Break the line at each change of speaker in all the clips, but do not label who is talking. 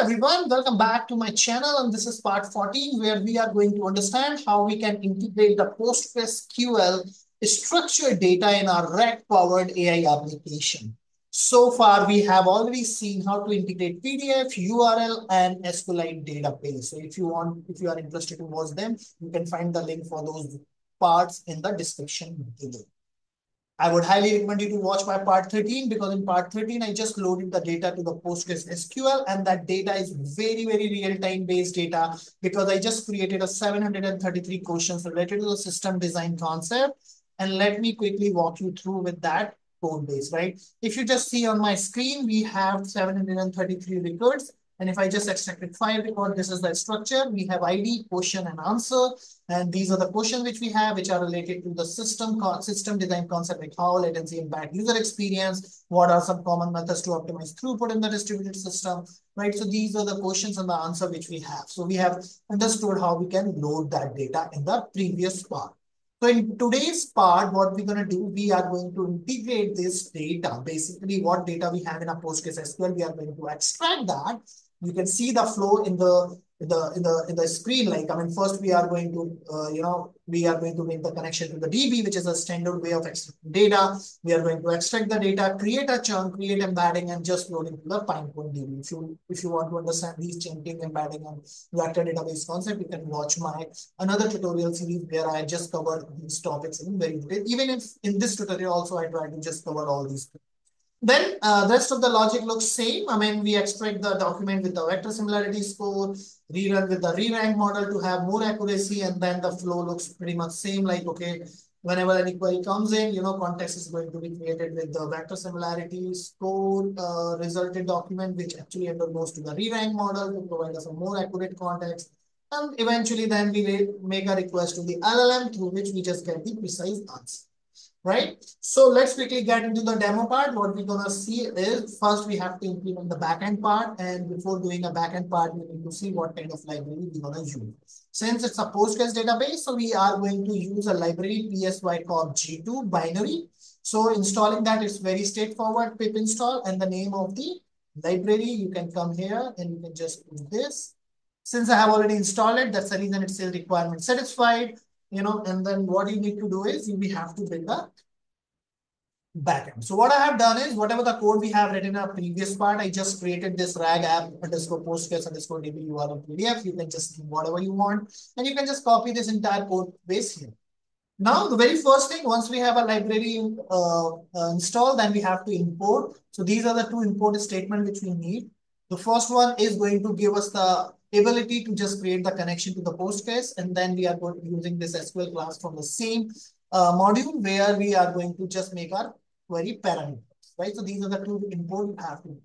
everyone, welcome back to my channel and this is part 14 where we are going to understand how we can integrate the PostgreSQL structured data in our RAG-powered AI application. So far, we have already seen how to integrate PDF, URL, and SQLite database. So if you want, if you are interested to watch them, you can find the link for those parts in the description below. I would highly recommend you to watch my part 13 because in part 13, I just loaded the data to the Postgres SQL and that data is very, very real-time based data because I just created a 733 questions related to the system design concept. And let me quickly walk you through with that code base, right? If you just see on my screen, we have 733 records and if I just extracted five record, this is the structure. We have ID, question, and answer. And these are the questions which we have, which are related to the system system design concept, like how latency impact user experience. What are some common methods to optimize throughput in the distributed system, right? So these are the questions and the answer which we have. So we have understood how we can load that data in the previous part. So in today's part, what we're going to do, we are going to integrate this data. Basically, what data we have in a PostgreSQL, we are going to extract that you can see the flow in the in the in the in the screen like i mean first we are going to uh, you know we are going to make the connection to the db which is a standard way of extracting data. We are going to extract the data create a chunk create embedding and just load it to the Pinecone db if you if you want to understand these chunking embedding and vector database concept you can watch my another tutorial series where i just cover these topics in very detail. Even if in this tutorial also i try to just cover all these then uh, the rest of the logic looks same. I mean, we extract the document with the vector similarity score, rerun with the re-rank model to have more accuracy, and then the flow looks pretty much same. Like, okay, whenever any query comes in, you know, context is going to be created with the vector similarity score uh, resulted document, which actually undergoes to the re-rank model to provide us a more accurate context. And eventually then we make a request to the LLM through which we just get the precise answer right? So let's quickly get into the demo part. What we're gonna see is first we have to implement the backend part, and before doing a backend part, we need to see what kind of library we're gonna use. Since it's a Postgres database, so we are going to use a library psycopg2 binary. So installing that is very straightforward. Pip install and the name of the library. You can come here and you can just do this. Since I have already installed it, that's the reason it says requirement satisfied you know, and then what you need to do is we have to build a backend. So what I have done is whatever the code we have written in our previous part, I just created this rag app underscore postgres underscore db URL PDF. You can just do whatever you want, and you can just copy this entire code base here. Now, the very first thing, once we have a library uh, uh, installed, then we have to import. So these are the two import statements which we need. The first one is going to give us the ability to just create the connection to the Postgres. And then we are going using this SQL class from the same uh, module where we are going to just make our query parameters, right? So these are the two important to.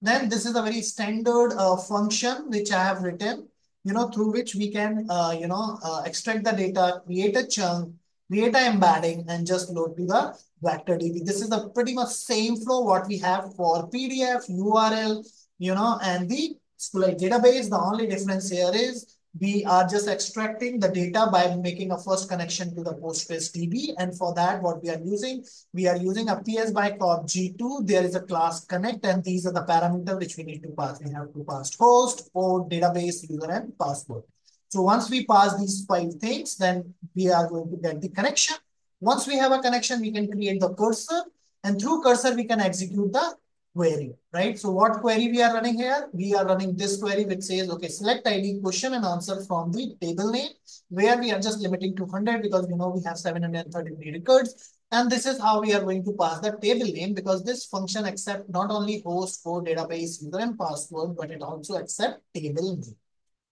Then this is a very standard uh, function which I have written, you know, through which we can, uh, you know, uh, extract the data, create a chunk, create an embedding, and just load to the vector DB. This is the pretty much same flow what we have for PDF, URL, you know, and the SQLite database. The only difference here is we are just extracting the data by making a first connection to the Postgres DB. And for that, what we are using, we are using a psycopg2. There is a class connect, and these are the parameters which we need to pass. We have to pass host, port, database, user, and password. So once we pass these five things, then we are going to get the connection. Once we have a connection, we can create the cursor. And through cursor, we can execute the query, right? So what query we are running here? We are running this query which says, okay, select ID question and answer from the table name where we are just limiting to 100 because we know we have 733 records. And this is how we are going to pass the table name because this function accept not only host, for database, user and password, but it also accept table name,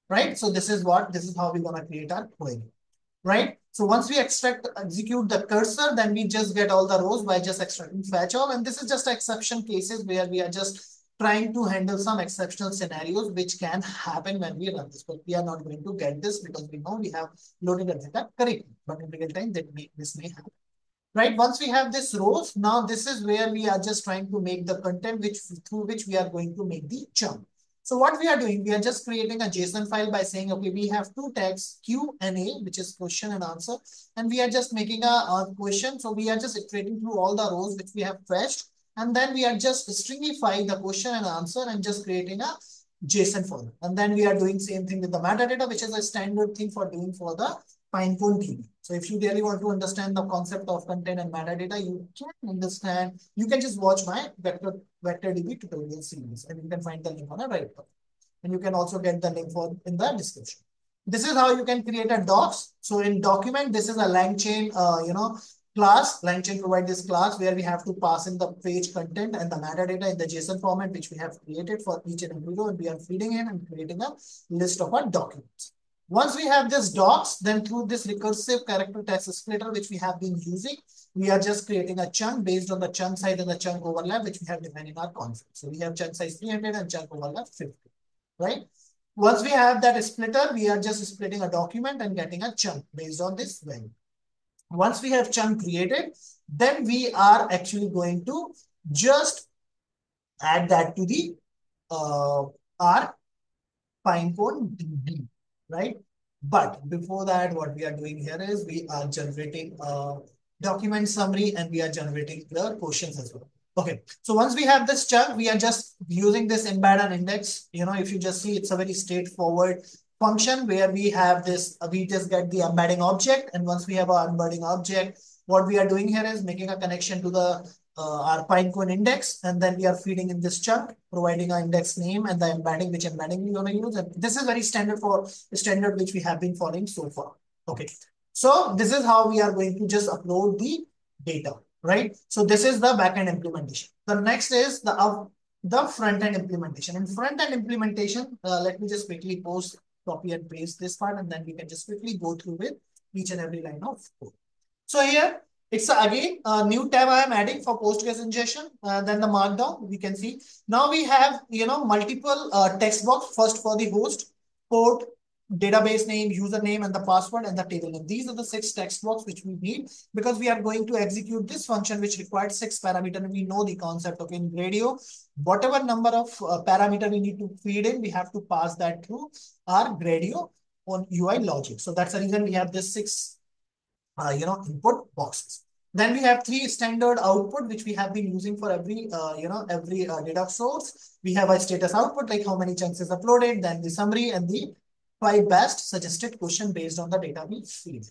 right? So this is what, this is how we're going to create our query, right? So once we extract, execute the cursor, then we just get all the rows by just extracting fetch all. And this is just exception cases where we are just trying to handle some exceptional scenarios which can happen when we run this. But we are not going to get this because we know we have loaded the data correctly. But in real time, that may, this may happen. Right, once we have this rows, now this is where we are just trying to make the content which through which we are going to make the chunk. So what we are doing, we are just creating a JSON file by saying, okay, we have two tags, Q and A, which is question and answer. And we are just making a, a question. So we are just iterating through all the rows which we have fetched. And then we are just stringifying the question and answer and just creating a JSON format. And then we are doing same thing with the metadata, which is a standard thing for doing for the Pinecone DB. So if you really want to understand the concept of content and metadata, you can understand, you can just watch my vector, vector DB tutorial series and you can find the link on the right. And you can also get the link for in the description. This is how you can create a docs. So in document, this is a LangChain, uh, you know, class. LangChain provide this class where we have to pass in the page content and the metadata in the JSON format, which we have created for each and every row. And we are feeding in and creating a list of our documents. Once we have this docs, then through this recursive character text splitter, which we have been using, we are just creating a chunk based on the chunk size and the chunk overlap, which we have defined in our concept. So we have chunk size 300 and chunk overlap 50, right? Once we have that splitter, we are just splitting a document and getting a chunk based on this value. Once we have chunk created, then we are actually going to just add that to the uh, our Pinecone DB, right? But before that, what we are doing here is we are generating a document summary and we are generating the questions as well. Okay, so once we have this chunk, we are just using this embed and index. You know, if you just see, it's a very straightforward function where we have this, we just get the embedding object. And once we have our embedding object, what we are doing here is making a connection to the uh, our Pinecone index. And then we are feeding in this chunk, providing our index name and the embedding, which embedding we're going to use. And this is very standard for standard which we have been following so far. Okay, so this is how we are going to just upload the data right? So this is the backend implementation. The next is the uh, the front end implementation. In front end implementation, uh, let me just quickly post, copy and paste this part, and then we can just quickly go through with each and every line of code. So here, it's uh, again a new tab I am adding for Postgres ingestion. Uh, then the markdown, we can see. Now we have, you know, multiple uh, text box, first for the host, port, database name, username, and the password and the table name. These are the six text box which we need because we are going to execute this function which requires six parameter and we know the concept of in Gradio. Whatever number of uh, parameter we need to feed in, we have to pass that through our Gradio on UI logic. So that's the reason we have this six, uh, you know, input boxes. Then we have three standard output, which we have been using for every, uh, you know, every uh, data source. We have a status output, like how many chunks is uploaded, then the summary and the five best suggested question based on the data we feed.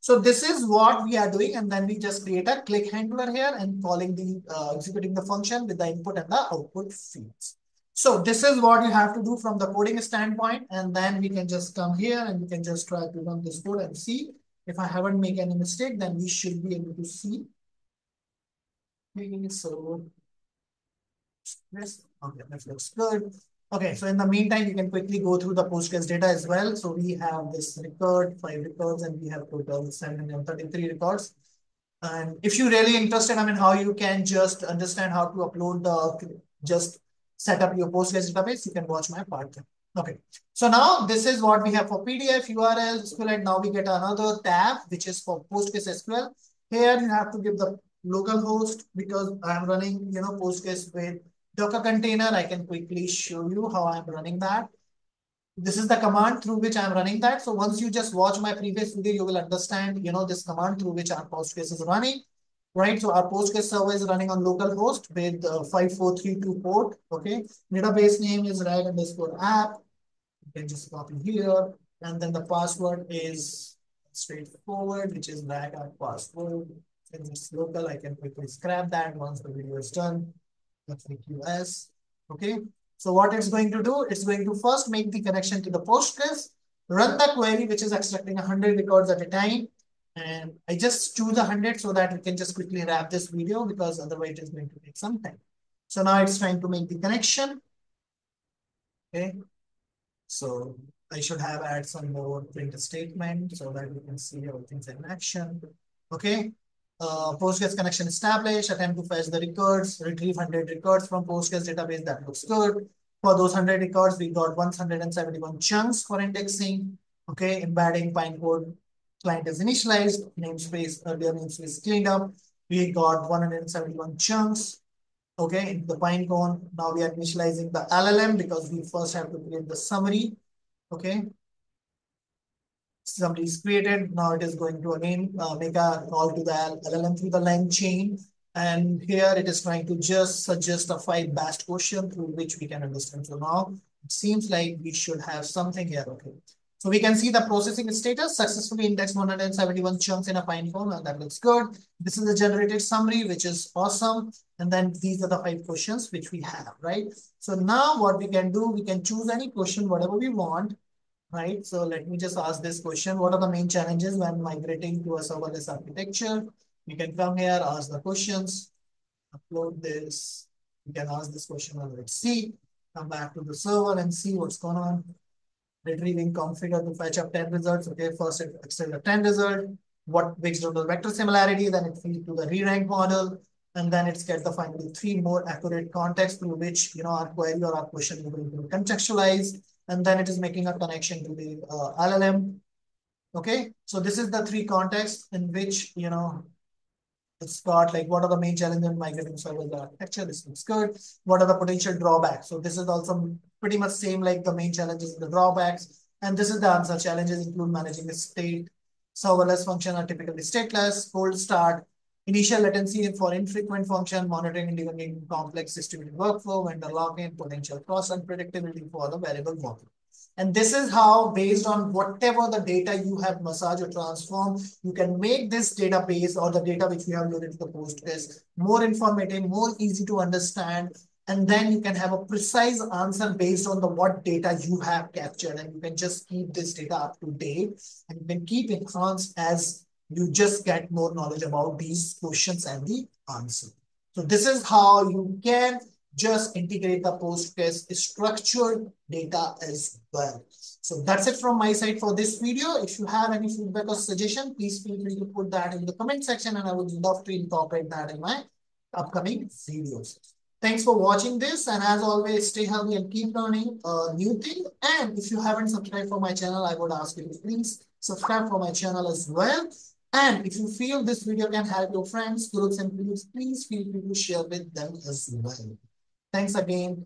So this is what we are doing. And then we just create a click handler here and calling the uh, executing the function with the input and the output fields. So this is what you have to do from the coding standpoint. And then we can just come here and we can just try to run this code and see if I haven't made any mistake, then we should be able to see. So this, okay, that looks good. Okay, so in the meantime, you can quickly go through the Postgres data as well. So we have this record, five records, and we have total 733 records. And if you're really interested, I mean, how you can just understand how to upload the, just set up your Postgres database, you can watch my part. Okay, so now this is what we have for PDF, URL, SQLite. Now we get another tab, which is for Postgres SQL. Here you have to give the local host because I'm running, you know, Postgres with Docker container, I can quickly show you how I'm running that. This is the command through which I'm running that. So once you just watch my previous video, you will understand, you know, this command through which our Postgres is running, right? So our Postgres server is running on localhost with uh, 5432 port, okay? Database name is rag underscore app. You can just copy here. And then the password is straightforward, which is back app password. Since it's local, I can quickly scrap that once the video is done. Let's make US. Okay. So what it's going to do, it's going to first make the connection to the Postgres, run the query, which is extracting 100 records at a time. And I just choose 100 so that we can just quickly wrap this video because otherwise it is going to take some time. So now it's trying to make the connection. Okay. So I should have add some more print statement so that we can see everything's in action. Okay uh, Postgres connection established, attempt to fetch the records, retrieve 100 records from Postgres database. That looks good. For those 100 records, we got 171 chunks for indexing. Okay, embedding Pinecone client is initialized, namespace, earlier namespace cleaned up. We got 171 chunks. Okay, into the Pinecone. Now we are initializing the LLM because we first have to create the summary. Okay, Summary is created. Now it is going to again uh, make a call to the LLM through the LangChain. And here it is trying to just suggest a five best question through which we can understand. So now it seems like we should have something here. Okay. So we can see the processing status successfully indexed 171 chunks in a Pinecone and that looks good. This is the generated summary, which is awesome. And then these are the five questions which we have, right? So now what we can do, we can choose any question, whatever we want, right? So let me just ask this question. What are the main challenges when migrating to a serverless architecture? You can come here, ask the questions, upload this. You can ask this question on let's see. Come back to the server and see what's going on retrieving configure to fetch up 10 results. Okay, first it extract the 10 result. What on the vector similarity, then it feeds to the re-rank model, and then it's get the finally three more accurate context through which you know our query or our question to be contextualized, and then it is making a connection to the uh, LLM. Okay, so this is the three contexts in which you know it's got like what are the main challenges in migrating server architecture. This looks good. What are the potential drawbacks? So this is also pretty much same like the main challenges and the drawbacks. And this is the answer. Challenges include managing the state. Serverless function are typically stateless, cold start, initial latency for infrequent function, monitoring and debugging complex distributed workflow, vendor lock-in, potential cost unpredictability for the variable workload. And this is how, based on whatever the data you have massage or transform, you can make this database or the data which we have loaded to the Postgres more informative, more easy to understand. And then you can have a precise answer based on the what data you have captured. And you can just keep this data up to date and you can keep enhanced as you just get more knowledge about these questions and the answer. So this is how you can just integrate the Postgres structured data as well. So that's it from my side for this video. If you have any feedback or suggestion, please feel free to put that in the comment section and I would love to incorporate that in my upcoming videos. Thanks for watching this and as always, stay healthy and keep learning a new thing. And if you haven't subscribed for my channel, I would ask you to please subscribe for my channel as well. And if you feel this video can help your friends, groups, and please feel free to share with them as well. Thanks again.